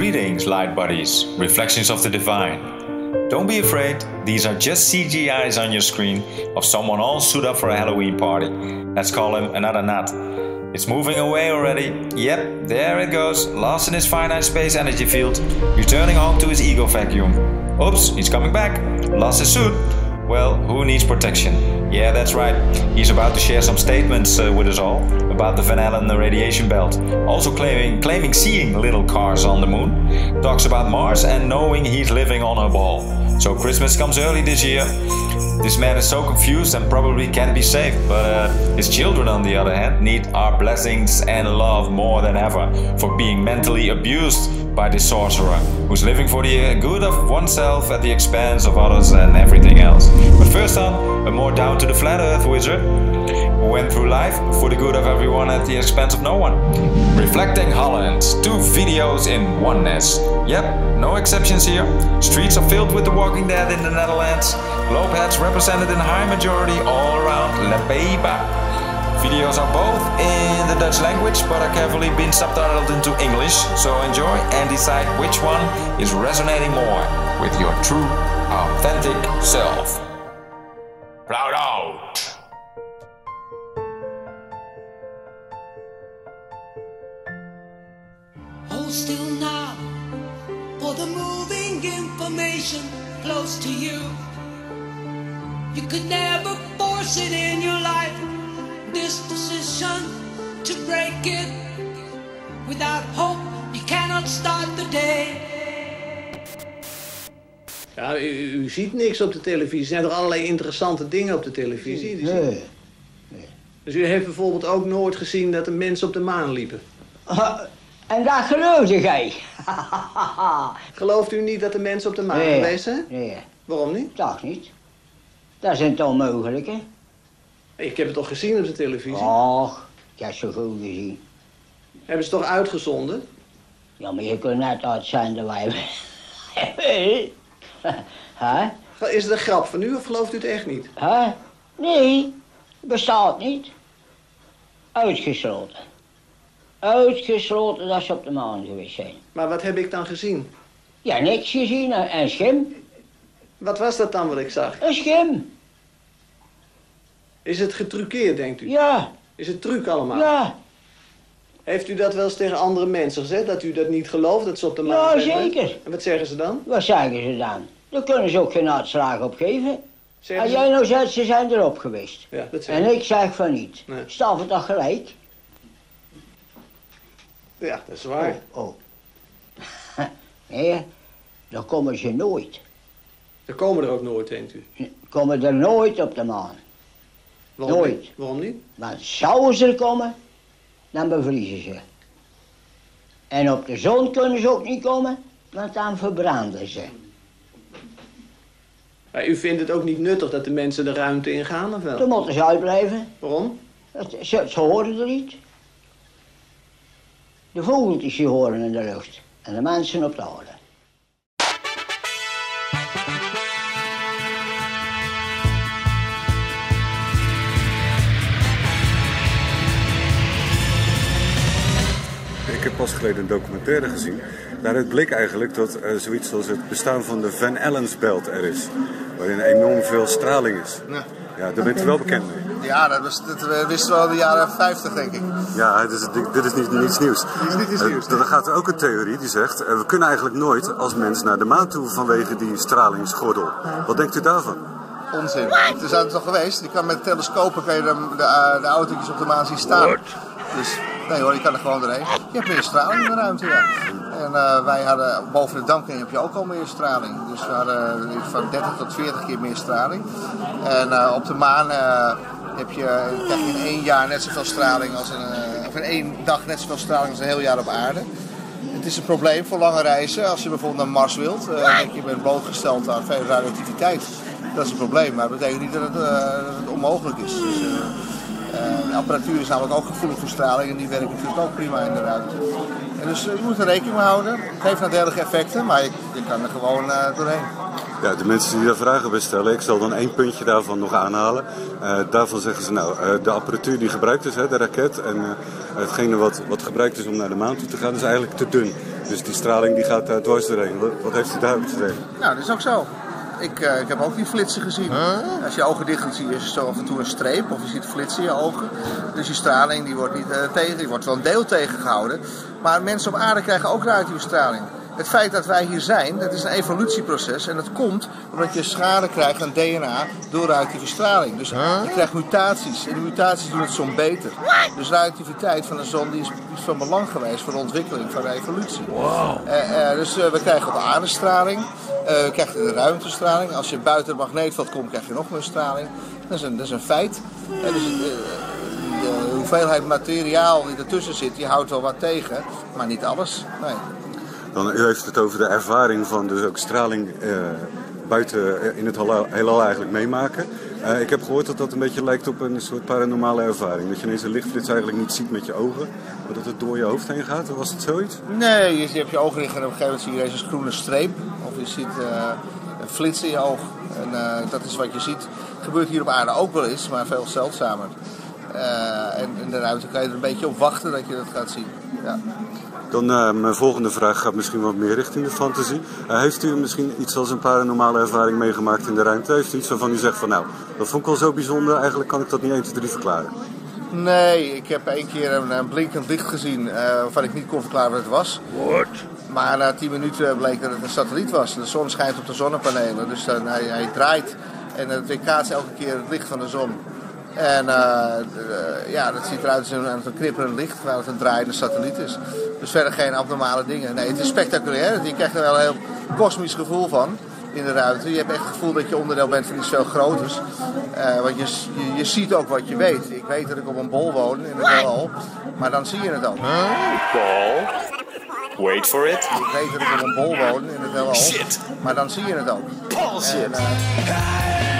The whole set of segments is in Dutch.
Greetings, light bodies, reflections of the divine. Don't be afraid, these are just CGIs on your screen of someone all suited up for a Halloween party. Let's call him another nut. It's moving away already. Yep, there it goes, lost in his finite space energy field, returning home to his ego vacuum. Oops, he's coming back. Lost his suit. Well, who needs protection? Yeah, that's right. He's about to share some statements uh, with us all about the Van Allen radiation belt. Also claiming claiming seeing little cars on the moon. Talks about Mars and knowing he's living on a ball. So Christmas comes early this year. This man is so confused and probably can't be saved, but uh, his children, on the other hand, need our blessings and love more than ever for being mentally abused by this sorcerer, who's living for the uh, good of oneself at the expense of others and everything else. But first on, a more down to the flat earth wizard who went through life for the good of everyone at the expense of no one. Reflecting Holland, two videos in oneness. Yep, no exceptions here. Streets are filled with the Walking Dead in the Netherlands. Globe heads represented in high majority all around La Beba. Videos are both in the Dutch language but are carefully been subtitled into English, so enjoy and decide which one is resonating more with your true, authentic self. Proud out! Hold still now for the moving information close to you. You could never force it in your life. This decision to break it without hope, you cannot start the day. Ja, u, u ziet niks op de televisie. Er zijn er allerlei interessante dingen op de televisie. Die zien- Nee. Dus u heeft bijvoorbeeld ook nooit gezien dat er mensen op de maan liepen. Ah, En dat geloofde jij? Gelooft u niet dat er mensen op de maan Nee. geweest zijn? Nee, Waarom niet? toch niet. Dat is het onmogelijke. Ik heb het toch gezien op de televisie? Och, ik heb zo goed gezien. Hebben ze toch uitgezonden? Ja, maar je kunt net uitzenden wij. Hè? Is het een grap van u of gelooft u het echt niet? Hè? Nee, bestaat niet. Uitgesloten. Uitgesloten dat ze op de maan geweest zijn. Maar wat heb ik dan gezien? Ja, niks gezien. Een schim. Wat was dat dan wat ik zag? Een schim. Is het getruckeerd, denkt u? Ja, Is het truc allemaal? ja. Heeft u dat wel eens tegen andere mensen gezegd? Dat u dat niet gelooft, dat ze op de maan Ja, zeker. En wat zeggen ze dan? Wat zeggen ze dan? Daar kunnen ze ook geen uitslag op geven. Zeggen Als ze- jij nou zegt, ze zijn erop geweest. Ja, dat En ik zeg van niet. Nee. Stel het toch gelijk? Ja, dat is waar. Oh. oh. nee, dan komen ze nooit. Ze komen er ook nooit, denkt u? Komen er nooit op de maan. Waarom Nooit. Niet? Waarom niet? Want zouden ze er komen, dan bevriezen ze. En op de zon kunnen ze ook niet komen, want dan verbranden ze. Maar u vindt het ook niet nuttig dat de mensen de ruimte ingaan, of wel? Dan moeten ze uitblijven. Waarom? Het- Ze, ze horen er niet. De vogeltjes die horen in de lucht. En de mensen op de aarde. Ik heb pas geleden een documentaire gezien. Daaruit bleek eigenlijk dat er zoiets als het bestaan van de Van Allens belt er is. Waarin enorm veel straling is. Ja. Ja, daar bent u wel bekend mee. Ja, dat, was, dat eh, wisten we al in de jaren 50, denk ik. Ja, dit is, dit is niet, niets nieuws. Dit is niet iets nieuws, Eh, Er gaat ook een theorie die zegt, eh, we kunnen eigenlijk nooit als mens naar de maan toe vanwege die stralingsgordel. Wat denkt u daarvan? Onzin. Er zijn er toch geweest? Je kan met telescopen kan je de, de, eh, de autootjes op de maan zien staan. Dus nee hoor, je kan er gewoon doorheen. Je hebt meer straling in de ruimte, ja. En eh, wij hadden, boven de dampkring heb je ook al meer straling. Dus we hadden van 30 tot 40 keer meer straling. En eh, op de maan eh, heb je, in één jaar net zoveel straling als in, één dag net zoveel straling als een heel jaar op aarde. Het is een probleem voor lange reizen. Als je bijvoorbeeld naar Mars wilt, denk je bent blootgesteld aan veel radioactiviteit. Dat is een probleem, maar dat betekent niet dat het, dat het onmogelijk is. Dus, de apparatuur is namelijk ook gevoelig voor straling en die werken natuurlijk ook prima in de ruimte. En dus eh, je moet er rekening mee houden. Het heeft nadelige effecten, maar je, je kan er gewoon eh, doorheen. Ja, de mensen die daar vragen bij stellen, ik zal dan één puntje daarvan nog aanhalen. Uh, daarvan zeggen ze nou, uh, de apparatuur die gebruikt is, hè, de raket, en uh, hetgene wat, wat gebruikt is om naar de maan toe te gaan, is eigenlijk te dun. Dus die straling die gaat daar dwars doorheen. Wat, wat heeft u daarop te zeggen? Nou, dat is ook zo. Ik, uh, ik heb ook die flitsen gezien. Huh? Als je ogen dicht doet, zie je zo af en toe een streep. Of je ziet flitsen in je ogen. Dus die straling die wordt niet uh, tegen. Die wordt wel een deel tegengehouden. Maar mensen op aarde krijgen ook radiostraling. Het feit dat wij hier zijn, dat is een evolutieproces. En dat komt omdat je schade krijgt aan DNA door radioactieve straling. Dus je krijgt mutaties. En die mutaties doen het soms beter. Dus de radioactiviteit van de zon die is, van belang geweest voor de ontwikkeling van de evolutie. Wow. Uh, dus we krijgen op aarde straling. Uh, we krijgen de ruimtestraling. Als je buiten het magneetveld komt, krijg je nog meer straling. Dat is een, dat is een feit. En dus, uh, de hoeveelheid materiaal die ertussen zit, die houdt wel wat tegen. Maar niet alles. Nee. Dan, u heeft het over de ervaring van dus ook straling uh, buiten in het heelal eigenlijk meemaken. Uh, ik heb gehoord dat dat een beetje lijkt op een soort paranormale ervaring. Dat je ineens een lichtflits eigenlijk niet ziet met je ogen, maar dat het door je hoofd heen gaat. Was het zoiets? Nee, je, hebt je ogen dicht en op een gegeven moment zie je ineens een groene streep. Of je ziet een flits in je oog. En dat is wat je ziet. gebeurt hier op aarde ook wel eens, maar veel zeldzamer. en in de kan je er een beetje op wachten dat je dat gaat zien. Ja. Dan uh, mijn volgende vraag gaat misschien wat meer richting de fantasie. Uh, heeft u misschien iets als een paranormale ervaring meegemaakt in de ruimte? Heeft u iets waarvan u zegt van nou, dat vond ik wel zo bijzonder, eigenlijk kan ik dat niet 1, 2, 3 verklaren? Nee, ik heb één keer een, een blinkend licht gezien uh, waarvan ik niet kon verklaren wat het was. What? Maar na 10 minuten bleek dat het een satelliet was. De zon schijnt op de zonnepanelen, dus hij, hij draait en het weerkaatst elke keer het licht van de zon. En uh, ja, dat ziet eruit als een, een knipperend licht, terwijl het een draaiende satelliet is. Dus verder geen abnormale dingen. Nee, het is spectaculair. Je krijgt er wel een heel kosmisch gevoel van in de ruimte. Je hebt echt het gevoel dat je onderdeel bent van iets veel groters. Uh, want je, je, je, ziet ook wat je weet. Ik weet dat ik op een bol woon in het heelal, maar dan zie je het ook. Ball? Wait for it. Ik weet dat ik op een bol woon in het Shit. maar dan zie je het ook. Bullshit. En, is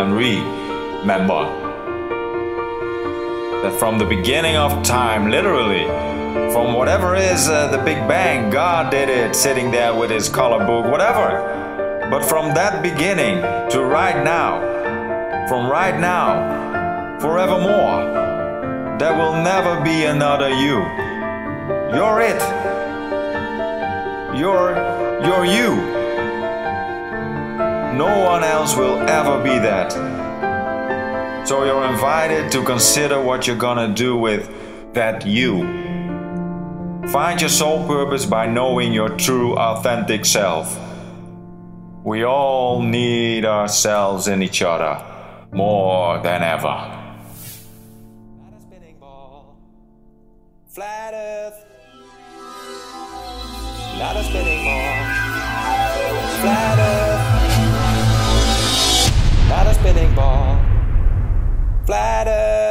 And remember that from the beginning of time, literally, from whatever is uh, the Big Bang, God did it sitting there with his color book, whatever. But from that beginning to right now, from right now, forevermore, there will never be another you. You're it. You're you're you. No one else will ever be that. So you're invited to consider what you're gonna do with that you. Find your soul purpose by knowing your true, authentic self. We all need ourselves and each other more than ever. Flat earth. Not a spinning ball, flat earth spinning ball. Flatter.